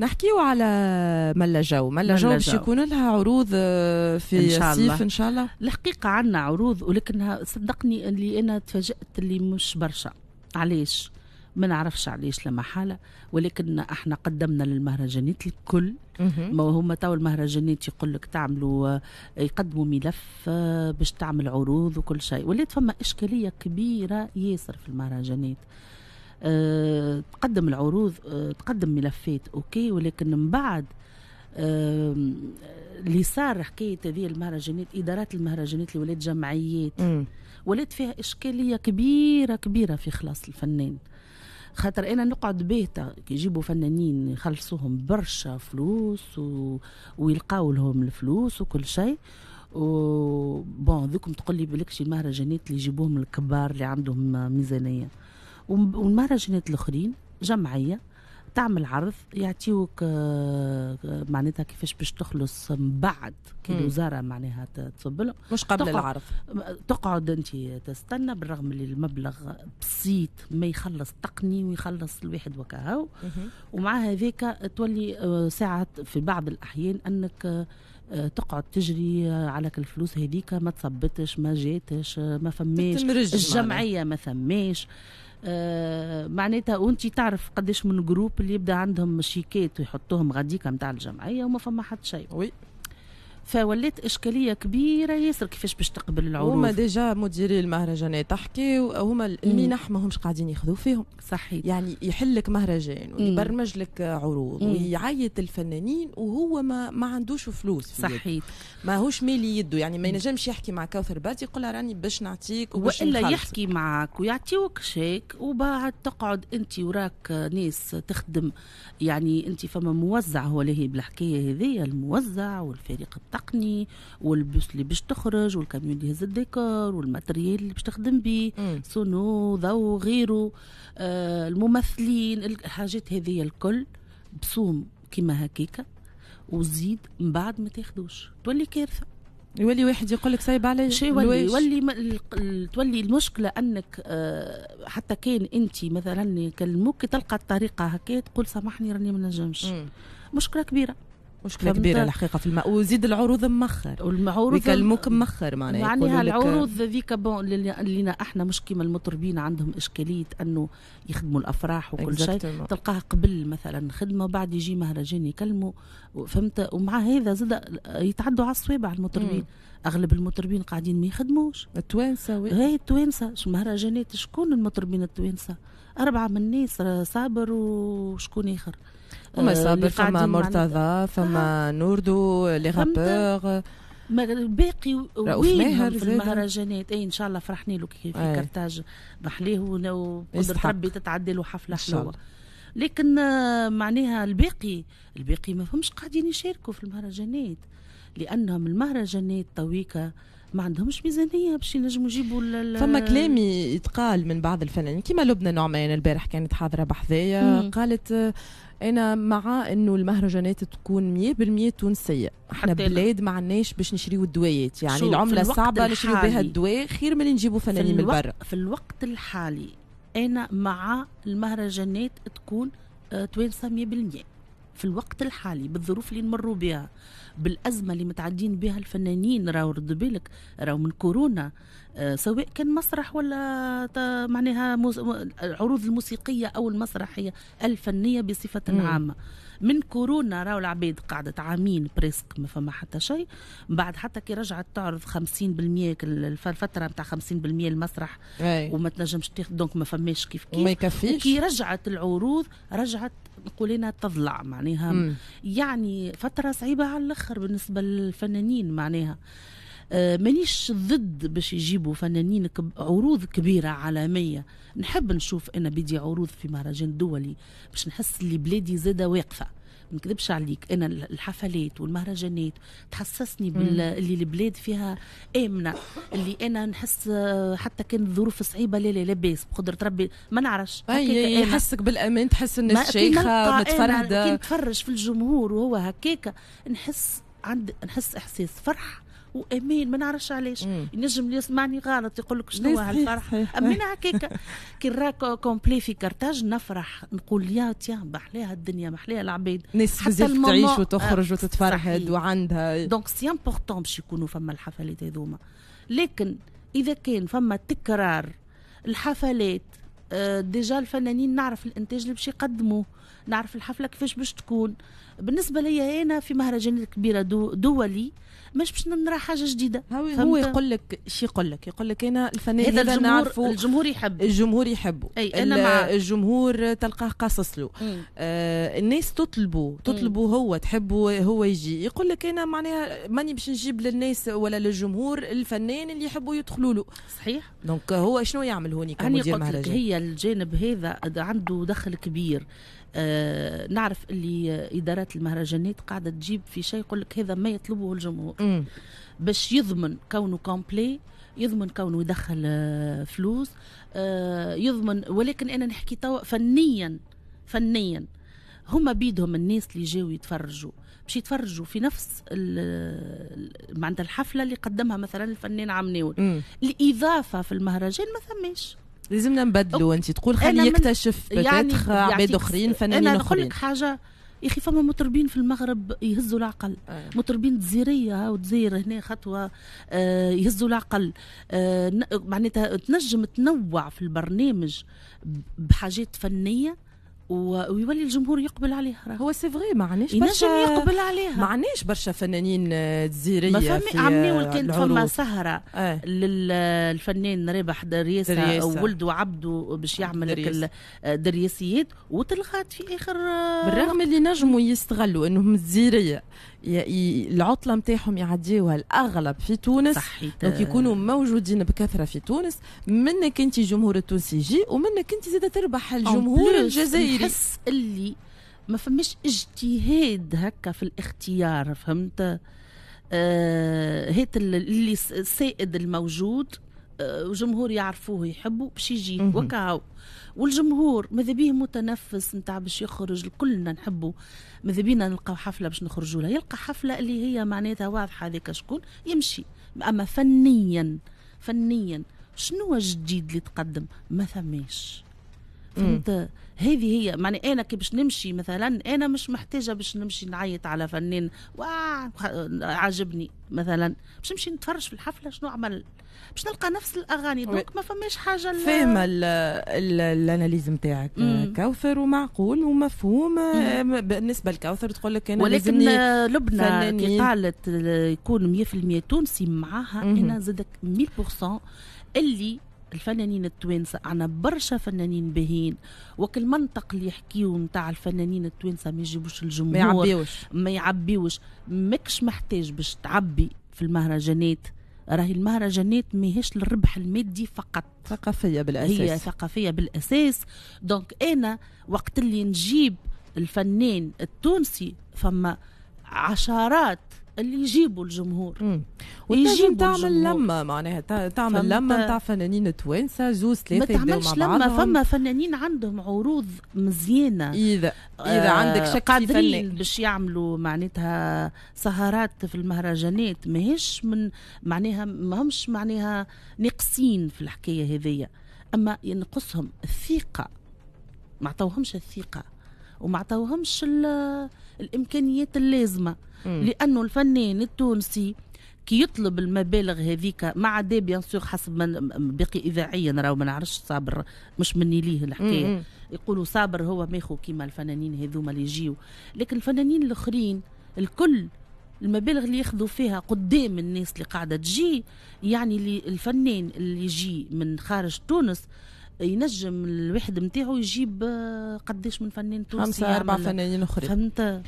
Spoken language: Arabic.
نحكيو على ملا جو ملا جو باش يكون لها عروض آه، في الصيف إن شاء الله. الحقيقة عندنا عروض ولكنها صدقني اللي أنا تفاجأت اللي مش برشا. علاش؟ ما نعرفش علاش لما حالة ولكن إحنا قدمنا للمهرجانات الكل. ما هما تو المهرجانات يقول لك تعملوا يقدموا ملف باش تعمل عروض وكل شيء. ولات فما إشكالية كبيرة ياسر في المهرجانات. أه تقدم العروض أه تقدم ملفات OK؟ ولكن من بعد أه اللي صار حكاية هذه المهرجانات إدارات المهرجانات اللي ولات جمعيات ولات فيها إشكالية كبيرة كبيرة في خلاص الفنان. خاطر أنا نقعد peut-être يجيبوا فنانين يخلصوهم برشا فلوس و... ويلقاو لهم الفلوس وكل شيء. و bon ذوكم تقول لي بالكش المهرجانات اللي يجيبوهم الكبار اللي عندهم ميزانية. والمهرجانات الأخرين جمعية تعمل عرض يعطيوك آه، معناتها كيفاش باش تخلص من بعد كي الوزارة معناها تصب له مش قبل العرض. تقعد أنت تستنى بالرغم اللي المبلغ بسيط ما يخلص تقني ويخلص الواحد وكهو ومع هذاك تولي آه، ساعات في بعض الأحيان أنك آه، تقعد تجري على الفلوس هذيك ما تصبتش ما جاتش ما فماش. الجمعية ما ثماش آه معناتها وانت تعرف قداش من groupe اللي يبدأ عندهم شيكات ويحطوهم غاديكا نتاع الجمعية وما فما حد شيء. oui. فولات إشكالية كبيرة ياسر كيفاش باش تقبل العروض؟ هما déjà مديري المهرجانات تحكي هما المنح ما همش قاعدين ياخذوا فيهم. صحيح. يعني يحل لك مهرجان ويبرمج لك عروض مم. ويعيط الفنانين وهو ما ما عندوش فلوس صحيح. ما هوش مالي يده يعني ما ينجمش يحكي مع كوثر الباردي يقول لها راني باش نعطيك وباش وإلا نخلص. يحكي معك ويعطيوك شيك وبعد تقعد أنت وراك ناس تخدم. يعني أنت فما موزع هو اللي هي بالحكاية هذه الموزع والفريق التقني والبوس اللي باش تخرج والكاميون اللي يهز الديكور وال matériel اللي باش تخدم به sono ضوء غيره آه الممثلين الحاجات هذه الكل بصوم كيما هكيكا وزيد من بعد ما تاخذوش تولي كارثة. يولي واحد يقول لك صايب علي شي يولي يولي تولي المشكلة أنك آه حتى كان انت مثلا يكلموك تلقى الطريقة هكا تقول سامحني راني ما نجمش. مشكلة كبيرة. مشكلة كبيرة الحقيقة في الماء وزيد العروض مخر. والعروض يكلموك مخر معناها معناها العروض ذيك بون اللي إحنا مش كيما المطربين عندهم إشكالية إنه يخدموا الأفراح وكل شيء. تلقاها قبل مثلا خدمة وبعد يجي مهرجان يكلموا فهمت؟ ومع هذا زاد يتعدوا على الصوابع المطربين. أغلب المطربين قاعدين ما يخدموش. التوانسة هي التوانسة مهرجانات شكون المطربين التوانسة؟ أربعة من الناس صابر وشكون آخر؟ هما صابر فما مرتضى فما نوردو لي رابور الباقي وين في المهرجانات؟ اي إن شاء الله فرحنا له في كرتاج محليه وقدر ربي تتعدى له حفلة حلوة. لكن معناها الباقي الباقي ما فهمش قاعدين يشاركوا في المهرجانات. لانهم المهرجانات تويكا ما عندهمش ميزانية باش ينجموا يجيبوا فما كلام يتقال من بعض الفنانين. كيما لبنى نعمان البارح كانت حاضرة بحذايا قالت أنا مع إنه المهرجانات تكون 100% تونسية. إحنا بلاد ما عندناش باش نشريو الدوايات. يعني العملة صعبة نشريو بها الدواء خير من نجيبوا فنانين من برا. في الوقت الحالي أنا مع المهرجانات تكون آه، توانسه 100% في الوقت الحالي بالظروف اللي نمروا بها بالأزمة اللي متعدين بها الفنانين راهو رد بالك راهو من كورونا. آه سواء كان مسرح ولا معناها العروض الموسيقية أو المسرحية الفنية بصفة مم. عامة. من كورونا راهو العباد قعدت عامين بريسك ما فما حتى شيء. بعد حتى كي رجعت تعرض 50% الفترة نتاع 50% المسرح أي. وما تنجمش تاخذ donc ما فماش كيف كيف ما يكفيش. كي رجعت العروض رجعت نقول لنا تضلع معناها. مم. يعني فترة صعيبة على الآخر بالنسبة للفنانين معناها. آه مانيش ضد باش يجيبوا فنانين كب عروض كبيرة عالمية. نحب نشوف أنا بدي عروض في مهرجان دولي باش نحس اللي بلادي زاده واقفة. ما نكذبش عليك. أنا الحفلات والمهرجانات تحسسني باللي البلاد فيها آمنة اللي أنا نحس حتى كان الظروف صعيبة. لا لا لاباس بقدرة ربي. ما نعرفش. يحسك بالأمان تحس الناس شيخه متفرده كي نتفرج في الجمهور وهو هكاك نحس عند نحس إحساس فرح. وامان ما نعرفش علاش. ينجم اللي يسمعني غلط يقول لك شنو هالفرح. اما أنا هكاك. كي نراك complet في كرتاج نفرح نقول يا تيا محلاها الدنيا محلاها العباد ناس بزاف تعيش وتخرج وتتفرهد وعندها donc c'est important باش يكونوا فما الحفلات هذوما. لكن إذا كان فما تكرار الحفلات déjà الفنانين نعرف الإنتاج اللي باش يقدموه نعرف الحفلة كيفاش باش تكون. بالنسبة لي أنا في مهرجانات كبيرة دو دولي مش باش نرى حاجة جديدة. هو, هو يقول لك شي يقول لك يقول لك أنا الفنان هذا الجمهور نعرفه الجمهور يحب. الجمهور يحبه أي أنا مع الجمهور تلقاه قاصص له. آه الناس تطلبوا تطلبوا هو تحبه هو يجي. يقول لك أنا معناها ماني باش نجيب للناس ولا للجمهور الفنان اللي يحبوا يدخلوا له. صحيح. donc هو شنو يعمل هوني كمدير مهرجان؟ هي الجانب هذا عنده دخل كبير. آه نعرف اللي إدارات المهرجانات قاعدة تجيب في شيء يقول لك هذا ما يطلبه الجمهور. باش يضمن كونه complet يضمن كونه يدخل آه فلوس آه يضمن ولكن أنا نحكي توا فنيا فنيا. هما بيدهم الناس اللي جاوا يتفرجوا. باش يتفرجوا في نفس معناتها الحفلة اللي قدمها مثلا الفنان عمناول الإضافة في المهرجان ما ثماش. لازمنا نبدلوا انت تقول خلي يكتشف يعني عباد أخرين فنانين أنا نقول لك حاجة. يا أخي فما مطربين في المغرب يهزوا العقل. آه. مطربين جزيريه وتزير هنا خطوة آه يهزوا العقل. آه معناتها تنجم تنوع في البرنامج بحاجات فنية. ويولي الجمهور يقبل عليها هو c'est vrai ما عناش برشا يقبل عليها. ما عناش برشا فنانين جزيريه ما فما عمي وكانت فما سهرة آه. للفنان رابح درياسه ولده وعبده باش يعمل الدرياسيات وتلغات في آخر بالرغم اللي نجموا يستغلوا إنهم جزيريه العطلة نتاعهم يعديوها الأغلب في تونس. donc يكونوا موجودين بكثرة في تونس. منك أنت جمهور التونسي يجي ومنك أنت زاد تربح الجمهور الجزائري. نحس اللي ما فماش اجتهاد هكا في الاختيار فهمت؟ آه هيت اللي السائد الموجود وجمهور يعرفوه يحبوا باش يجي وكاو. والجمهور ماذا بيه متنفس نتاع باش يخرج كلنا نحبوا ماذا بينا نلقاو حفلة باش نخرجوا لها؟ يلقى حفلة اللي هي معناتها واضحة هذيك شكون؟ يمشي. أما فنيا فنيا شنو الجديد اللي تقدم؟ ما ثماش. فهمت؟ هذه هي معني أنا كي باش نمشي مثلا أنا مش محتاجة باش نمشي نعيط على فنان عاجبني مثلا. باش نمشي نتفرج في الحفلة شنو عمل باش نلقى نفس الأغاني donc ما فماش حاجة فاهمه ال analyse نتاعك كوثر ومعقول ومفهوم. مم. بالنسبة لكوثر تقول لك أنا ولكن لبنى كي قالت يكون 100% تونسي معاها أنا زادك 100% اللي الفنانين التوانسة عنا برشا فنانين باهين وكل المنطق اللي يحكيو نتاع الفنانين التوانسة ما يجيبوش الجمهور ما يعبيوش. ما يعبيوش. ماكش محتاج باش تعبي في المهرجانات. راهي المهرجانات ماهيش للربح المادي فقط. ثقافية بالأساس. هي ثقافية بالأساس. donc أنا وقت اللي نجيب الفنان التونسي فما عشرات اللي يجيبوا الجمهور. وتنجم تعمل لمة معناها تعمل لمة نتاع فنانين توانسة زوز ثلاثة ما تعملش لمة فما فنانين عندهم عروض مزيانة. اذا إذا آه عندك شك قادرين باش يعملوا معناتها سهرات في المهرجانات ماهيش من معناها ما همش معناها ناقصين في الحكاية هذيا. أما ينقصهم الثقة ما عطوهمش الثقة. وما عطوهمش الإمكانيات اللازمة. لأنه الفنان التونسي كي يطلب المبالغ هذيك ما عدا بيان سور حسب من باقي اذاعيا راهو ما نعرفش صابر مش مني ليه الحكاية. يقولوا صابر هو ماخو كيما الفنانين هذوما اللي يجيو. لكن الفنانين الآخرين الكل المبالغ اللي ياخذوا فيها قدام الناس اللي قاعدة تجي يعني اللي الفنان اللي يجي من خارج تونس ينجم الواحد نتاعو يجيب قداش من فنان تونسي خمسة أربع فنانين أخرين. فهمت؟